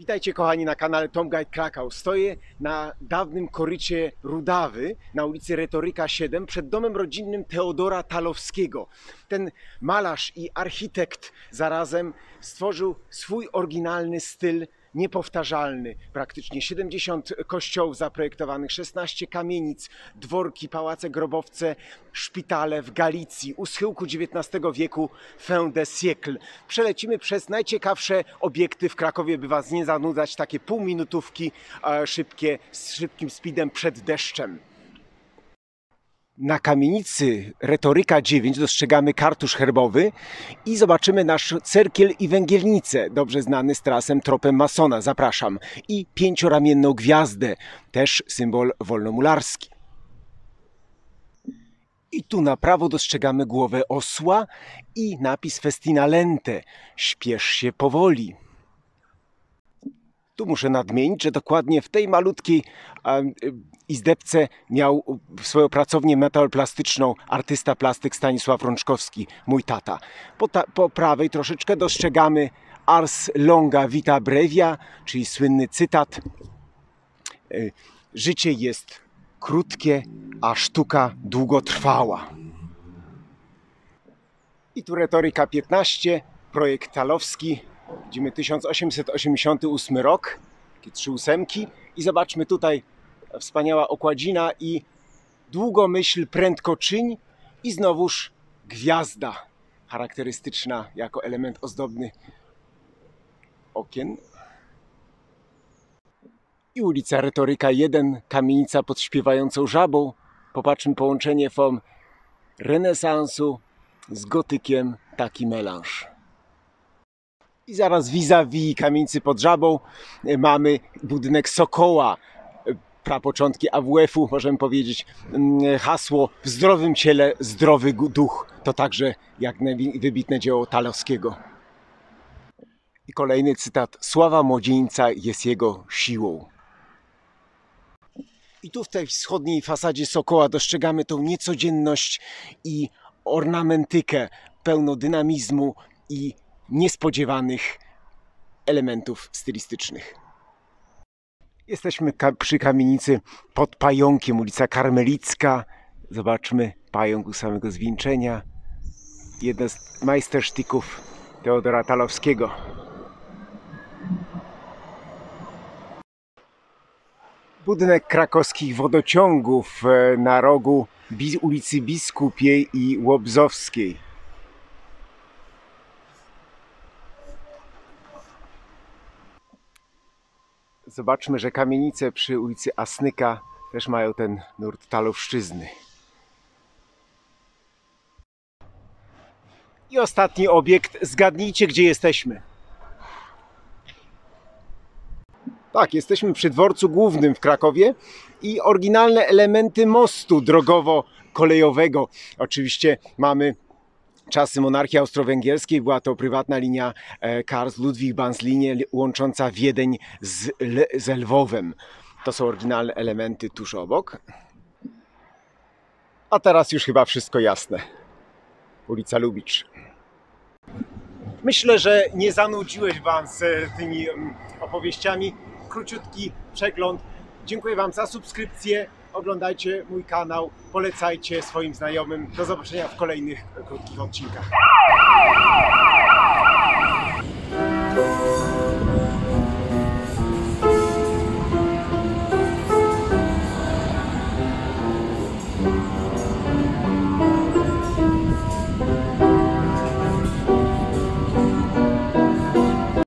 Witajcie kochani na kanale Tom Guide Krakau. Stoję na dawnym korycie Rudawy na ulicy Retoryka 7 przed domem rodzinnym Teodora Talowskiego. Ten malarz i architekt zarazem stworzył swój oryginalny styl niepowtarzalny. Praktycznie 70 kościołów zaprojektowanych, 16 kamienic, dworki, pałace, grobowce, szpitale w Galicji. U schyłku XIX wieku fin de siècle. Przelecimy przez najciekawsze obiekty w Krakowie, by Was nie zanudzać. Takie półminutówki e, szybkie, z szybkim speedem przed deszczem. Na kamienicy Retoryka 9 dostrzegamy kartusz herbowy i zobaczymy nasz cerkiel i węgielnicę, dobrze znany z trasem tropem masona. Zapraszam. I pięcioramienną gwiazdę, też symbol wolnomularski. I tu na prawo dostrzegamy głowę osła i napis Festina Lente. Śpiesz się powoli. Tu muszę nadmienić, że dokładnie w tej malutkiej em, izdebce miał swoją pracownię metalplastyczną artysta plastyk Stanisław Rączkowski, mój tata. Po, ta, po prawej troszeczkę dostrzegamy Ars longa vita brevia, czyli słynny cytat y, Życie jest krótkie, a sztuka długotrwała. I tu retoryka 15, projekt Talowski, widzimy 1888 rok, takie trzy ósemki i zobaczmy tutaj wspaniała okładzina i długo myśl, prędko czyń i znowuż gwiazda charakterystyczna jako element ozdobny okien. I ulica Retoryka 1, kamienica pod śpiewającą żabą. Popatrzmy połączenie form renesansu z gotykiem, taki melanż. I zaraz vis-a-vis kamienicy pod żabą e, mamy budynek Sokoła, e, prapoczątki AWF-u, możemy powiedzieć, mm, hasło w zdrowym ciele zdrowy duch. To także jak wybitne dzieło Talowskiego. I kolejny cytat. Sława młodzieńca jest jego siłą. I tu w tej wschodniej fasadzie Sokoła dostrzegamy tą niecodzienność i ornamentykę pełną dynamizmu i niespodziewanych elementów stylistycznych. Jesteśmy ka- przy kamienicy pod pająkiem, ulica Karmelicka. Zobaczmy pająk u samego zwieńczenia. Jeden z majstersztyków Teodora Talowskiego. Budynek krakowskich wodociągów e, na rogu ulicy Biskupiej i Łobzowskiej. Zobaczmy, że kamienice przy ulicy Asnyka też mają ten nurt talowszczyzny. I ostatni obiekt. Zgadnijcie, gdzie jesteśmy. Tak, jesteśmy przy dworcu głównym w Krakowie i oryginalne elementy mostu drogowo-kolejowego. Oczywiście mamy czasy monarchii austro-węgierskiej. Była to prywatna linia e, Karls Ludwig Banslinie li- łącząca Wiedeń z, Le- z Lwowem. To są oryginalne elementy tuż obok. A teraz już chyba wszystko jasne. Ulica Lubicz. Myślę, że nie zanudziłeś Wam z e, tymi mm, opowieściami. Króciutki przegląd. Dziękuję Wam za subskrypcję. Oglądajcie mój kanał, polecajcie swoim znajomym. Do zobaczenia w kolejnych krótkich odcinkach.